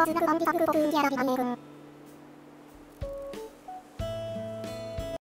はつながんびたくとくんやらびなめ。